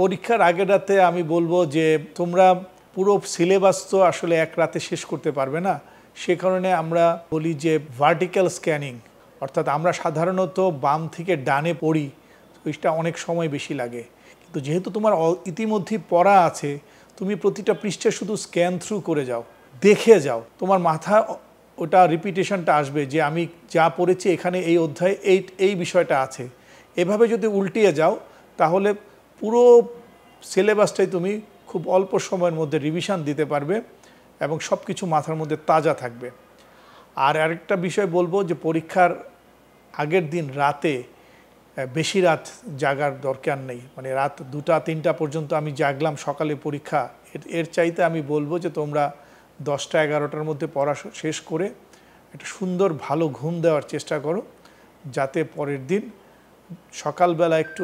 পরীক্ষার আগের রাতে আমি বলব যে তোমরা পুরো সিলেবাস তো আসলে এক রাতে শেষ করতে পারবে না। সে কারণে আমরা বলি যে ভার্টিক্যাল স্ক্যানিং অর্থাৎ আমরা সাধারণত বাম থেকে ডানে পড়ি ওইটা অনেক সময় বেশি লাগে। কিন্তু যেহেতু তোমার ইতিমধ্যেই পড়া আছে, তুমি প্রতিটা পৃষ্ঠে শুধু স্ক্যান থ্রু করে যাও, দেখে যাও। তোমার মাথা ওটা রিপিটেশনটা আসবে যে আমি যা পড়েছি এখানে এই অধ্যায়ে এই এই বিষয়টা আছে। এভাবে যদি উল্টিয়ে যাও, তাহলে পুরো সিলেবাসটাই তুমি খুব অল্প সময়ের মধ্যে রিভিশন দিতে পারবে এবং সব কিছু মাথার মধ্যে তাজা থাকবে। আর আরেকটা বিষয় বলব যে পরীক্ষার আগের দিন রাতে বেশি রাত জাগার দরকার নেই। মানে রাত দুটা, তিনটা পর্যন্ত আমি জাগলাম সকালে পরীক্ষা। এর চাইতে আমি বলব যে তোমরা দশটা, এগারোটার মধ্যে পড়া শেষ করে একটা সুন্দর, ভালো ঘুম দেওয়ার চেষ্টা করো। যাতে পরের দিন সকালবেলা একটু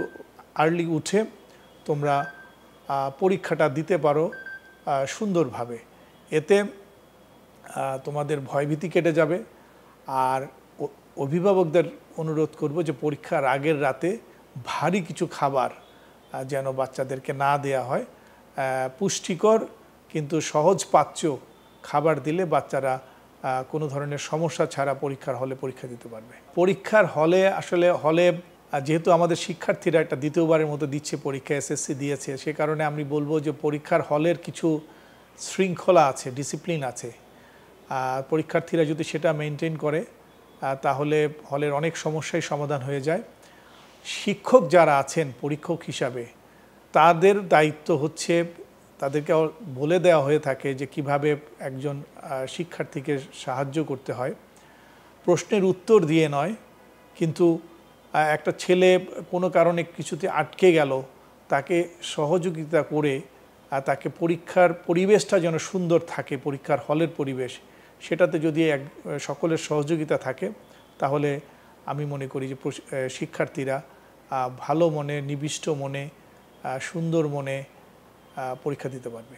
আর্লি উঠে তোমরা পরীক্ষাটা দিতে পারো সুন্দরভাবে। এতে তোমাদের ভয়ভীতি কেটে যাবে। আর অভিভাবকদের অনুরোধ করব যে পরীক্ষার আগের রাতে ভারী কিছু খাবার যেন বাচ্চাদেরকে না দেয়া হয়। পুষ্টিকর কিন্তু সহজ পাচ্য খাবার দিলে বাচ্চারা কোনো ধরনের সমস্যা ছাড়া পরীক্ষার হলে পরীক্ষা দিতে পারবে। পরীক্ষার হলে আসলে হলে আহ, যেহেতু আমাদের শিক্ষার্থীরা একটা দ্বিতীয়বারের মতো দিচ্ছে পরীক্ষা এসএসসি দিয়েছে সে কারণে আমি বলব যে পরীক্ষার হলের কিছু শৃঙ্খলা আছে ডিসিপ্লিন আছে। আর পরীক্ষার্থীরা যদি সেটা মেনটেন করে তাহলে হলের অনেক সমস্যাই সমাধান হয়ে যায়। শিক্ষক যারা আছেন পরীক্ষক হিসাবে তাদের দায়িত্ব হচ্ছে তাদেরকে বলে দেওয়া হয়ে থাকে যে কীভাবে একজন শিক্ষার্থীকে সাহায্য করতে হয়। প্রশ্নের উত্তর দিয়ে নয় কিন্তু একটা ছেলে কোনো কারণে কিছুতে আটকে গেল, তাকে সহযোগিতা করে তাকে পরীক্ষার পরিবেশটা যেন সুন্দর থাকে, পরীক্ষার হলের পরিবেশ, সেটাতে যদি এক সকলের সহযোগিতা থাকে, তাহলে আমি মনে করি যে শিক্ষার্থীরা ভালো মনে, নিবিষ্ট মনে সুন্দর মনে পরীক্ষা দিতে পারবে।